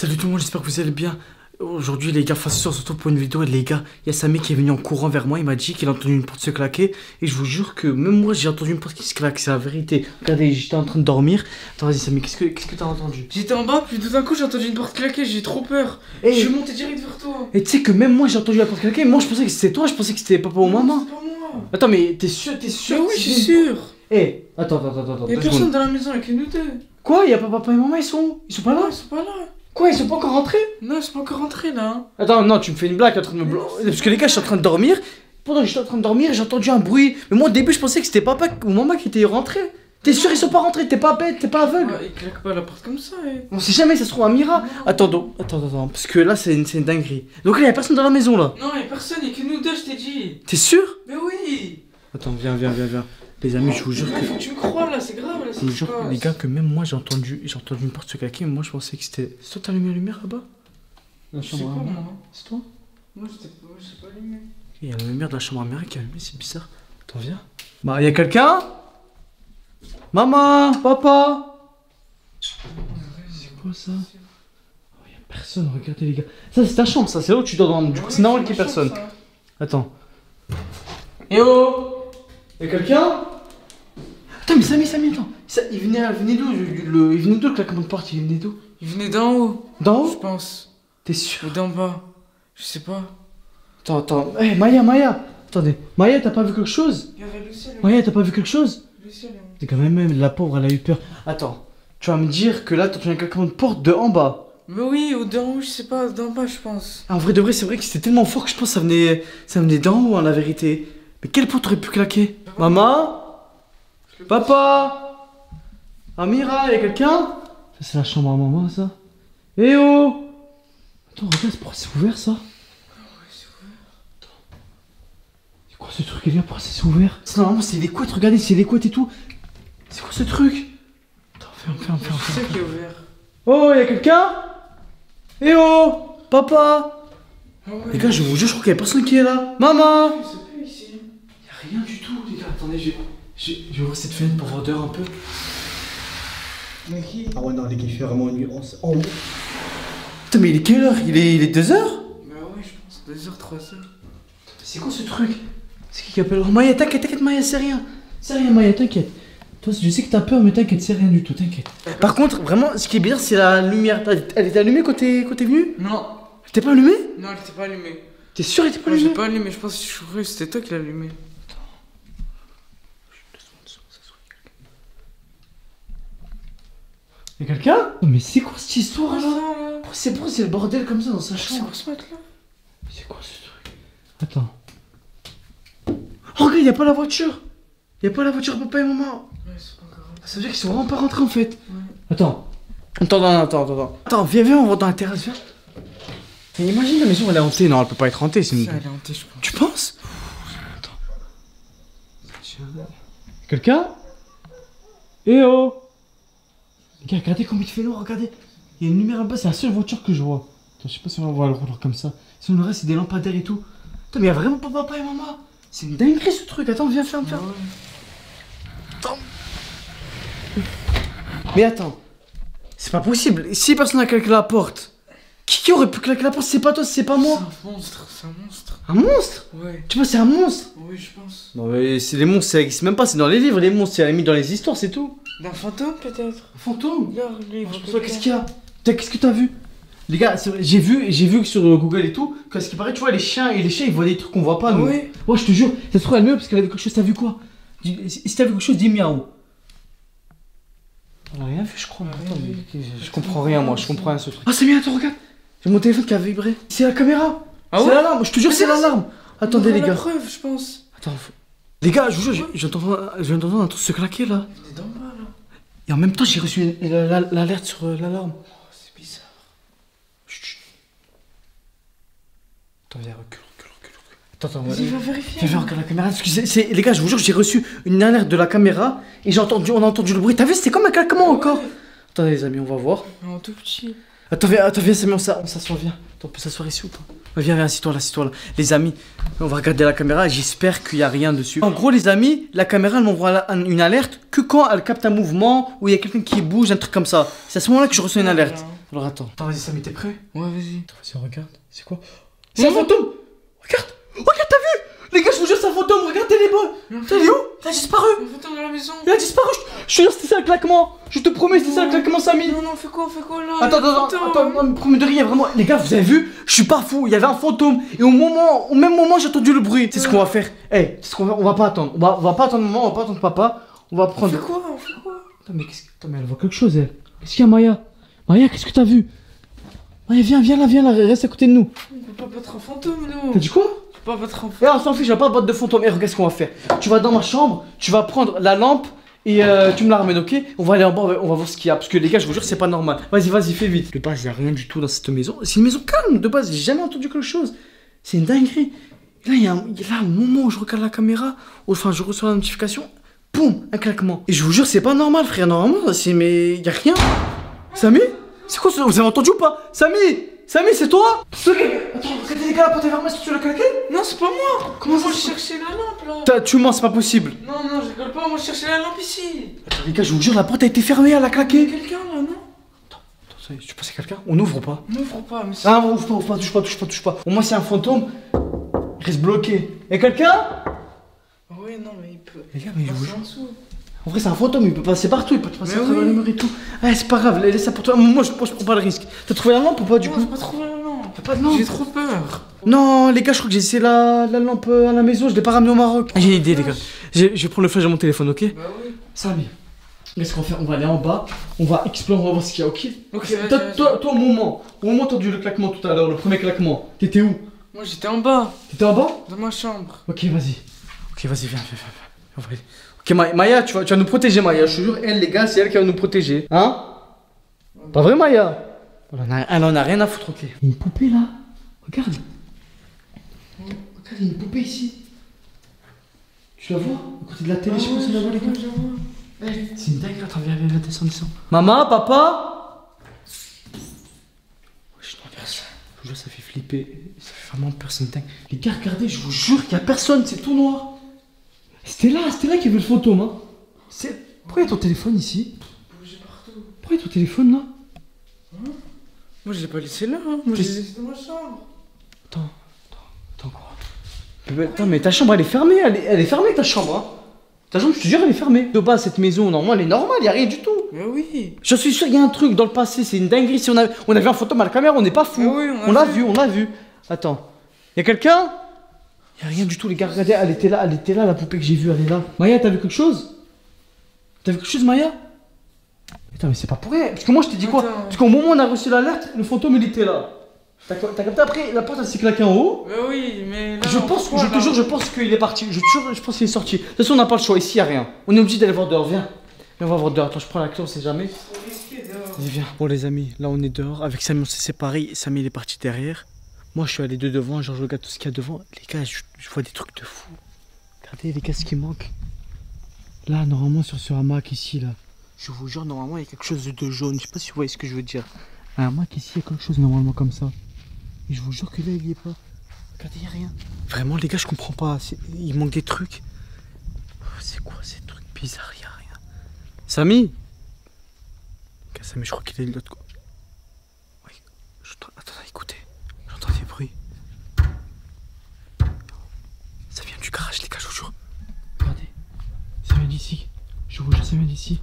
Salut tout le monde, j'espère que vous allez bien. Aujourd'hui, les gars, face surtout pour une vidéo, les gars, il y a Samy qui est venu en courant vers moi. Il m'a dit qu'il a entendu une porte se claquer. Et je vous jure que même moi, j'ai entendu une porte qui se claque. C'est la vérité. Regardez, j'étais en train de dormir. Attends, vas-y, Samy, qu'est-ce que qu'est-ce que t'as entendu? J'étais en bas, puis tout d'un coup j'ai entendu une porte claquer, j'ai trop peur. Et, Je suis monté direct vers toi. et tu sais que même moi, j'ai entendu la porte claquer. Moi, je pensais que c'était toi. Je pensais que c'était papa ou maman. C'est pas moi. Attends, mais t'es sûr, t'es sûr Mais oui, je suis sûr. Eh, attends, attends, attends, attends. Y'a personne secondes. dans la maison avec nous deux. Quoi? Il y a pas papa et maman, ils sont où Ils sont pas là? ils sont pas là. Quoi Ils sont pas encore rentrés? Non, ils sont pas encore rentrés là. Attends, non, tu me fais une blague en train de me blo- Parce que les gars, je suis en train de dormir. Pendant que j'étais en train de dormir, j'ai entendu un bruit. Mais moi, au début, je pensais que c'était papa ou maman qui étaient rentrés. T'es sûr, ils sont pas rentrés? T'es pas bête, t'es pas aveugle Ouais, ils claquent pas la porte comme ça. eh. On sait jamais, ça se trouve un mira. Attends, donc, attends, attends, parce que là, c'est une, c'est une dinguerie. Donc là, y a personne dans la maison là. Non, y'a personne, y'a que nous deux, je t'ai dit. T'es sûr? Mais oui. Attends, viens, viens, viens, viens. Les amis, je vous jure que. Faut que tu me crois là, c'est grave là. Je vous jure, les gars, que même moi, j'ai entendu, j'ai entendu une porte se claquer. Mais moi, je pensais que c'était. C'est toi, t'as allumé la lumière là-bas La chambre pas à moi. C'est toi Moi, j'étais pas, je sais pas allumé. Il y a la lumière de la chambre à mère qui est allumée, c'est bizarre. Attends, viens. Bah, y a quelqu'un? Maman Papa C'est quoi ça? Oh, y a personne, regardez les gars. Ça, c'est ta chambre, ça, c'est là où tu dors dans. Du coup, c'est normal qu'il y ait personne. Attends. Eh oh Y'a quelqu'un? Samy, Samy, attends. Ça, il venait, il venait d'où le, Il venait d'où le claquement de porte? Il venait d'où? Il venait d'en haut, D'en je haut pense. T'es sûr? Ou d'en bas. Je sais pas. Attends, attends. Eh, Maya, Maya Attendez. Maya, t'as pas vu quelque chose? Regardez le ciel. Maya, t'as pas vu quelque chose? Le ciel. hein. C'est quand même, même, la pauvre, elle a eu peur. Attends. Tu vas me dire que là, t'as entendu un claquement de porte de en bas. Mais oui, ou d'en haut, je sais pas, d'en bas, je pense. Ah, en vrai de vrai, c'est vrai que c'était tellement fort que je pense que ça venait, ça venait d'en haut, en la vérité. Mais quelle porte aurait pu claquer? Maman? Papa Amira, y'a quelqu'un? Ça, c'est la chambre à maman, ça. Eh oh Attends, regarde, pourquoi c'est ouvert, ça C'est quoi ce truc, les gars Pourquoi c'est ouvert? C'est Normalement, c'est les couettes, regardez, c'est les couettes et tout. C'est quoi ce truc? Attends, ferme, ferme, ferme, sais qu'il est ouvert. Oh, y'a quelqu'un? Eh oh Papa Ah ouais. Les gars, je vous jure, je crois qu'il y a personne qui est là. Maman C'est. Y'a rien du tout, les gars. Attendez, je, je, je vais ouvrir cette fenêtre pour voir dehors un peu. Mais qui Ah ouais, non, les gars, il fait vraiment nuit. On Putain, mais il est quelle heure? Il est, il est 2 heures? Bah ouais, je pense 2h, 3h. C'est quoi ce truc? C'est qui qui appelle Oh, Maya, t'inquiète, t'inquiète, Maya, c'est rien. C'est rien, Maya, t'inquiète. Toi, je sais que t'as peur, mais t'inquiète, c'est rien du tout, t'inquiète. Par contre, vraiment, ce qui est bizarre, c'est la lumière. Elle était allumée quand t'es quand t'es venu? Non, Elle était pas allumée? Non, elle était pas allumée. T'es sûr elle était pas Moi, j'ai allumée? pas allumé, je pense que je suis c'était toi qui l'as allumé. Y'a quelqu'un? Mais c'est quoi cette histoire Oh là là? Pourquoi c'est pourquoi c'est le bordel comme ça dans sa C'est chambre? quoi ce matelas C'est quoi ce truc? Attends. Oh, regarde, y a pas la voiture Y a pas la voiture, papa et maman Ouais, c'est pas grave. Ça veut dire qu'ils sont vraiment pas rentrés en fait Ouais. Attends. Attends, attends, attends, attends. Attends, viens, viens, on va dans la terrasse, viens. Mais imagine la maison, elle est hantée. Non, elle peut pas être hantée, c'est une. Ça, elle est hantée, je pense. Tu penses? Attends. Quelqu'un? Eh oh gars, regardez comme il fait noir, regardez. Il y a une lumière là-bas, c'est la seule voiture que je vois. Attends, je sais pas si on va voir le rouloir comme ça. Sinon, le reste, c'est des lampadaires et tout. Attends, mais il y a vraiment pas papa et maman. C'est une dinguerie ce truc. Attends, viens, ferme, ferme. Ouais. Mais attends. C'est pas possible. Si personne n'a claqué la porte, qui, qui aurait pu claquer la porte C'est pas toi, c'est pas C'est moi. un monstre, c'est un monstre. Un monstre Ouais, Tu vois, c'est un monstre. oui, je pense. Non, mais c'est les monstres, ça existe même pas. C'est dans les livres, les monstres. C'est à la limite dans les histoires, c'est tout. D'un fantôme, peut-être Un fantôme qu'est-ce qu'il y a T'as- Qu'est-ce que t'as vu Les gars, c'est j'ai vu, j'ai vu que sur euh, Google et tout, que ce qui paraît, tu vois, les chiens et les chiens, ils voient des trucs qu'on voit pas, nous. Ouais. Ouais, je te jure, ça se trouve, elle mieux parce qu'elle a vu quelque chose. T'as vu quoi Si t'as vu quelque chose, dis miaou. On a rien vu, je crois. On a rien Attends, vu. mais je, je comprends rien, moi, je comprends rien ce truc. Ah, c'est bien, attends, regarde. J'ai mon téléphone qui a vibré. C'est la caméra. Ah c'est ouais l'alarme, je te jure, c'est l'alarme. Attendez, les la gars. preuve, je pense. Attends, les gars, je vous jure, j'ai- j'entends un truc se claquer là. Il venait d'en bas, là. Et en même temps, j'ai reçu la- la- l'alerte sur euh, l'alarme. Oh, c'est bizarre. Chut, chut. Attends, viens, recule, recule, recule. Attends, attends, Vas-y, va vérifier. Viens, regarde la caméra. C'est- les gars, je vous jure, j'ai reçu une alerte de la caméra et j'ai entendu, on a entendu le bruit. T'as vu, c'était comme un claquement encore. Attendez, les amis, on va voir. En tout petit. Attends, viens, attends, viens, Samy, on s'a- on s'assoit, viens. Attends, on peut s'asseoir ici ou pas? Viens, viens, assis-toi là, assis-toi là. Les amis, on va regarder la caméra et j'espère qu'il n'y a rien dessus. En gros, les amis, la caméra, elle m'envoie une alerte que quand elle capte un mouvement ou il y a quelqu'un qui bouge, un truc comme ça. C'est à ce moment-là que je reçois une alerte. Alors attends. Attends, vas-y, Samy, t'es prêt? Ouais, vas-y. Attends, Vas-y, regarde. C'est quoi? C'est un fantôme Regarde Regarde, t'as vu? Les gars, je vous jure, c'est un fantôme. Regarde, t'es les en T'es où Il a disparu. Fantôme dans la maison. Il a disparu. Je- te jure, c'était ça le claquement. Je te promets, c'était ça le claquement, Samy. Non, non, fais quoi, fais quoi là Attends, attends, attends, attends, non, mais promets de rien, vraiment. Les gars, vous avez vu Je suis pas fou, il y avait un fantôme. Et au moment, au même moment, j'ai entendu le bruit. C'est ce qu'on va faire. Eh, c'est ce qu'on va, on va pas attendre. On va, on va pas attendre maman, on va pas attendre papa. On va On prendre. fait quoi, on fait quoi? Attends, mais qu'est-ce que. Attends, mais elle voit quelque chose, elle. Qu'est-ce qu'il y a, Maya? Maya, qu'est-ce que t'as vu? Maya, viens, viens là, viens là, reste à côté de nous. On peut pas battre un fantôme, nous. T'as dit quoi? On pas battre un Eh, on s'en fiche, j'ai pas de boîte de fantôme. Eh, regarde ce qu'on va faire? Tu vas dans ma chambre, tu vas prendre la lampe et euh, tu me la ramènes, ok? On va aller en bas, on va, voir ce qu'il y a. Parce que les gars, je vous jure, c'est pas normal. Vas-y, vas-y, fais vite. De base, il y a rien du tout dans cette maison. C'est une maison calme, de base, j'ai jamais entendu quelque chose. C'est une dinguerie. Là, il y a un- moment où je regarde la caméra, enfin, je reçois la notification, boum, un claquement. Et je vous jure, c'est pas normal, frère. Normalement, c'est. Mais. Y a rien. Samy? C'est quoi ce. Vous avez entendu ou pas? Samy Samy, c'est toi Ce gars- Attends, regardez les gars, la porte est fermée, est-ce que tu l'as claqué Non, c'est pas moi. Comment ça Moi, je cherchais la lampe là. T'as- Tu mens, c'est pas possible. Non, non, je rigole pas, moi je cherchais la lampe ici. Attends, les gars, je vous jure, la porte a été fermée, elle a Il claqué. quelqu'un là, non Attends, ça y est, tu penses à quelqu'un On ouvre ou pas N'ouvre pas, mais c'est. Ah, ouvre pas, ouvre pas, touche pas, touche pas, touche pas. Au moins, c'est un fantôme. Il reste bloqué. Y'a quelqu'un Ouais, non, mais il peut. Les gars, mais je jure. en dessous. En vrai, c'est un fantôme, il peut passer partout, il peut te passer à travers oui. les murs et tout. Ah, c'est pas grave, laisse ça pour toi. Moi, je, moi, je prends pas le risque. T'as trouvé la lampe ou pas, du Non, coup j'ai pas trouvé la lampe. T'as pas de lampe J'ai trop peur. Non, les gars, je crois que j'ai laissé la, la lampe euh, à la maison, je l'ai pas ramenée au Maroc. J'ai une idée, les gars. Je vais prendre le flash de mon téléphone, ok Bah oui. Samy, qu'est-ce qu'on va faire? On va aller en bas, on va explorer, on va voir ce qu'il y a, ok? Ok, Toi, toi, toi, au moment, au moment où t'as entendu le claquement tout à l'heure, le premier claquement, t'étais où? Moi j'étais en bas, T'étais en bas? Dans ma chambre. Ok, vas-y. Ok, vas-y, viens, viens, viens. viens. On va aller. Maya, tu vas, tu vas nous protéger, Maya. Je te jure, elle, les gars, c'est elle qui va nous protéger. Hein? Pas vrai, Maya? Elle en, a, elle en a rien à foutre, ok. Il y a une poupée là. Regarde. Regarde, il y a une poupée ici. Tu la vois? À côté de la télé, je si tu la vois, les gars. Eh, C'est une dingue, attends, viens, viens, viens, descends, descends. Maman, papa? Non, personne. Je vous jure, ça fait flipper. Ça fait vraiment peur, c'est une dingue. Les gars, regardez, je vous jure qu'il y a personne, c'est tout noir. C'était là, c'était là qu'il y avait le fantôme, hein. C'est... Pourquoi il y a ton téléphone ici? Bougez partout. Pourquoi il y a ton téléphone là? Moi je l'ai pas laissé là, hein. moi je l'ai laissé dans ma chambre. Attends, attends, attends quoi? Mais, Attends, mais ta chambre elle est fermée, elle est, elle est fermée ta chambre, hein. Ta chambre, je te jure, elle est fermée. De base, cette maison, normalement, elle est normale, il y a rien du tout. Mais oui. Je suis sûr, il y a un truc dans le passé, c'est une dinguerie. Si on avait, on avait un fantôme à la caméra, on n'est pas fou. Ah oui, on a on l'a vu. vu, on l'a vu. Attends, y a quelqu'un? Y a rien du tout, les gars. Regardez, elle était là, elle était là, la poupée que j'ai vue, elle est là. Maya, t'as vu quelque chose? T'as vu quelque chose, Maya? Attends, mais c'est pas pour rien. Parce que moi, je t'ai dit quoi? Attends. Parce qu'au moment où on a reçu l'alerte, le fantôme, il était là. T'as t'as capté après, la porte, elle s'est claquée en haut. Mais oui, mais là. Je pense, je te jure, je pense qu'il est parti. Je jure, je pense qu'il est sorti. De toute façon, on n'a pas le choix. Ici, il a rien. On est obligé d'aller voir dehors. Viens. Viens, on va voir dehors. Attends, je prends la clé, on sait jamais. C'est risqué dehors. Vas-y, viens. Bon, les amis, là, on est dehors. Avec Samy, on s'est séparés. Samy, il est parti derrière. Moi, je suis allé de devant. Genre, je regarde tout ce qu'il y a devant. Les gars, je, vois des trucs de fou. Regardez, les gars, ce qui manque. Là, normalement, sur ce hamac ici, là. Je vous jure, normalement, il y a quelque chose de jaune. Je sais pas si vous voyez ce que je veux dire. Un hamac ici, il y a quelque chose normalement comme ça. Et je vous jure que là, il y est pas. Regardez, il y a rien. Vraiment, les gars, je comprends pas. Il manque des trucs. Oh, C'est quoi ces trucs bizarres? Il y a rien. Samy? Samy, je crois qu'il est de l'autre côté. Oui. je- Attends, écoutez. J'entends des bruits. Ça vient du garage, les gars, je vous jure. Regardez. Ça vient d'ici. Je vous jure, ça vient d'ici.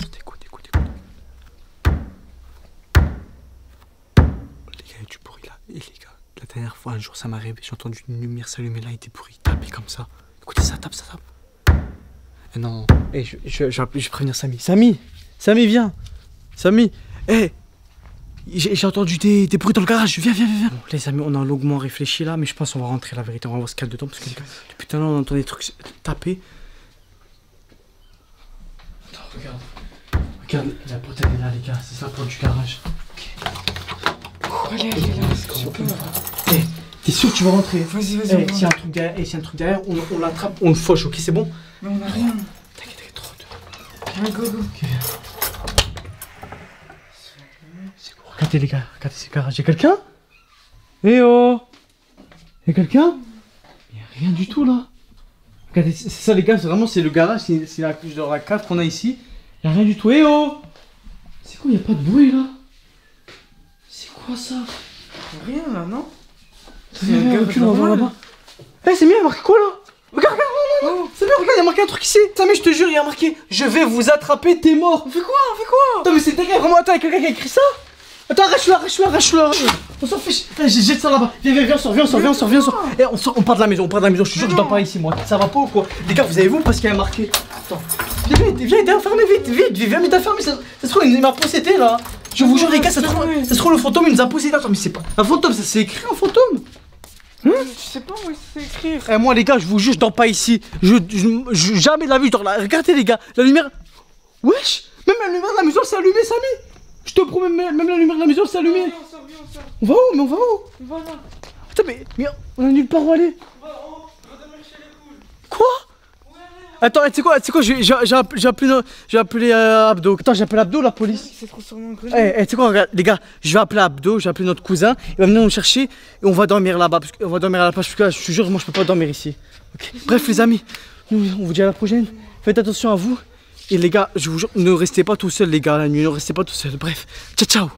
Écoute, écoute, écoute. Les gars, il y a du bruit là. Et les gars, la dernière fois, un jour, ça m'est arrivé. J'ai entendu une lumière s'allumer là et des bruits taper comme ça. Écoutez, ça tape, ça tape. Eh non, eh, je, je, je, vais je vais prévenir Samy. Samy Samy, viens Samy Eh J'ai entendu des, des bruits dans le garage. Viens, viens, viens. viens. Bon, les amis, on a longuement réfléchi là, mais je pense qu'on va rentrer la vérité. On va voir ce qu'il y a dedans parce que depuis tout à l'heure, on entend des trucs taper. Regarde. Regarde, la porte elle est là, les gars. C'est ça porte du garage. Allez, allez, là. Eh, t'es sûr que tu vas rentrer Vas-y, vas-y. Eh, s'il y a un truc derrière, eh, s'il y a un truc derrière, on, on l'attrape, on le fauche, ok, c'est bon Mais on a rien. T'inquiète, t'inquiète, trop Viens, go, go. C'est quoi Regardez les gars, regardez ces garages. Y'a quelqu'un Eh oh Y'a quelqu'un Y'a rien du tout là. Regardez, c'est ça les gars, c'est vraiment c'est le garage, c'est la couche de la cave qu'on a ici. Y'a rien du tout. Eh oh! C'est quoi, y a pas de bruit là? C'est quoi ça? Rien là, non? C'est un gars recule, on va là-bas. Eh, c'est bien, marqué quoi là? Regarde, regarde, non, non, non C'est bien, regarde, il y a marqué un truc ici. Mais je te jure, il y a marqué Je vais vous attraper, t'es mort On fait quoi? On fait quoi? Attends, mais c'est quelqu'un, vraiment, attends, il y a quelqu'un qui a écrit ça? Attends, arrache-le, arrache-le, arrache-le. Arrache-le. On s'en fiche. Jette ça là-bas. Viens, viens, viens, on sort, viens, on sort, viens, on sort, viens, on sort. Eh, on sort, on part de la maison, on part de la maison, je te jure, je dors pas ici, moi. Ça va pas ou quoi? Les gars, vous avez vu parce qu'il y a marqué? Attends, viens, vite, viens, viens, fermez vite, vite, viens, viens, fermé, ça, ça se trouve, il m'a possédé là. Je vous jure, les gars, ça se trouve, ça se trouve, le fantôme, il nous a possédé. Attends, mais c'est pas... Un fantôme, ça c'est écrit, un fantôme. Je sais pas où c'est écrire. Eh, moi, les gars, je vous jure, je dors pas ici. Je, je, je- jamais de la vie, je dors là. Regardez, les gars, la lumière. Wesh, même la lumière de la maison, c'est allumé, Samy. Je te promets, même, même la lumière de la maison, c'est allumé. Viens, on sort, on sort. On va où Mais on va où Voilà. Putain, mais, mais on a nulle part où aller. On va, on va dormir chez les poules. Quoi Attends, tu sais quoi, tu sais quoi, j'ai j'ai- j'ai app- j'ai appelé, j'ai appelé euh, Abdo. Attends, j'ai appelé Abdo, la police. C'est trop sûrement Eh, eh, tu sais quoi, regarde, les gars, je vais appeler Abdo, je vais appeler notre cousin, il va venir nous chercher et on va dormir là-bas. parce que- On va dormir à la plage parce que là, je te jure, moi je peux pas dormir ici. Bref, les amis, nous, on vous dit à la prochaine. Faites attention à vous. Et les gars, je vous jure, ne restez pas tout seul, les gars, la nuit, ne restez pas tout seul. Bref, ciao, ciao.